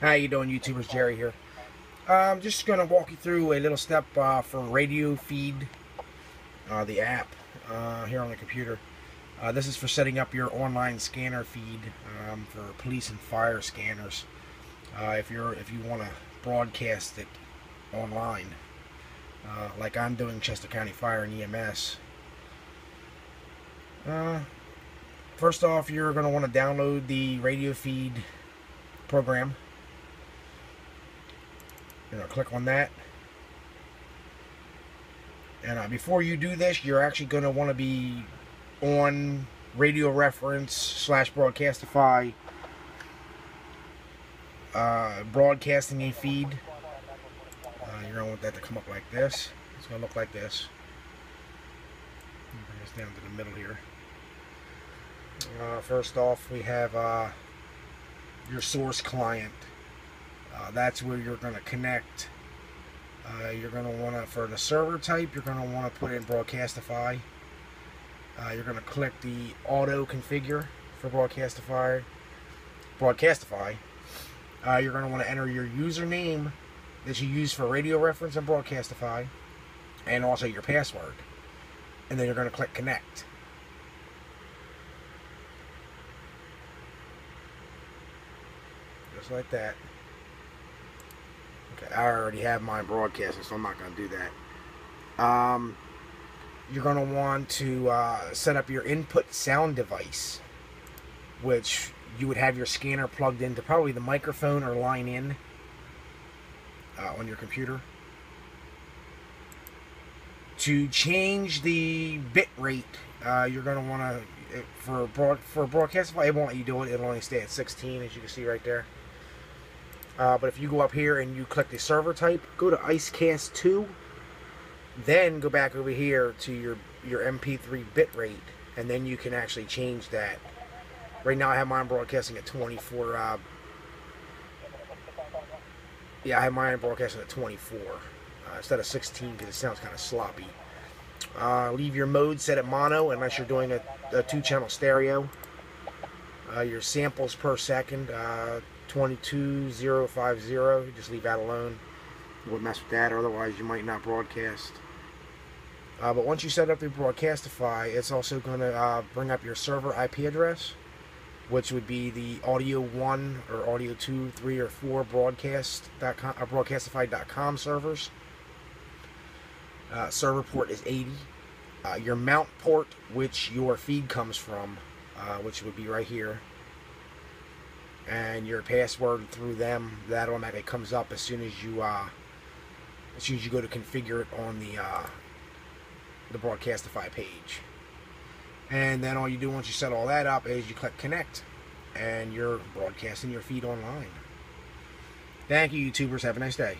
How you doing, YouTubers? Jerry here. I'm just going to walk you through a little step uh, for RadioFeed, uh, the app uh, here on the computer. Uh, this is for setting up your online scanner feed um, for police and fire scanners. Uh, if you're if you want to broadcast it online, uh, like I'm doing Chester County Fire and EMS. first off, you're going to want to download the RadioFeed program. You're going to click on that. And uh, before you do this, you're actually going to want to be on RadioReference slash broadcastify uh, broadcasting a feed. Uh, you're going to want that to come up like this. It's going to look like this. Bring this down to the middle here. Uh, first off, we have uh, your source client. Uh, that's where you're going to connect. Uh, you're going to want to, for the server type, you're going to want to put in Broadcastify. Uh, you're going to click the auto configure for Broadcastify. Broadcastify. Uh, you're going to want to enter your username that you use for RadioReference and Broadcastify, and also your password. And then you're going to click connect. Just like that. I already have mine broadcasting, so I'm not going to do that. Um, you're going to want to uh, set up your input sound device, which you would have your scanner plugged into probably the microphone or line in uh, on your computer. To change the bit rate, uh, you're going to want to, for broad, for Broadcastify, it won't let you do it. It'll only stay at 16, as you can see right there. Uh, but if you go up here and you click the server type, go to Icecast 2, then go back over here to your, your MP3 bitrate, and then you can actually change that. Right now I have mine broadcasting at 24. Uh, yeah, I have mine broadcasting at 24 uh, instead of 16 because it sounds kind of sloppy. Uh, leave your mode set at mono unless you're doing a, a two-channel stereo. Uh, your samples per second, uh, 22050. Just leave that alone. You wouldn't mess with that, or otherwise you might not broadcast. Uh, but once you set up the Broadcastify, it's also going to uh, bring up your server IP address, which would be the audio 1 or audio 2, 3, or 4 broadcast.com, uh, broadcastify.com servers. Uh, server port is 80. Uh, your mount port, which your feed comes from, uh, which would be right here, and your password through them that automatically comes up as soon as you uh, as soon as you go to configure it on the uh, the Broadcastify page. And then all you do once you set all that up is you click connect and you're broadcasting your feed online. Thank you, YouTubers. Have a nice day.